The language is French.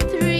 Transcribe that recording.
Three.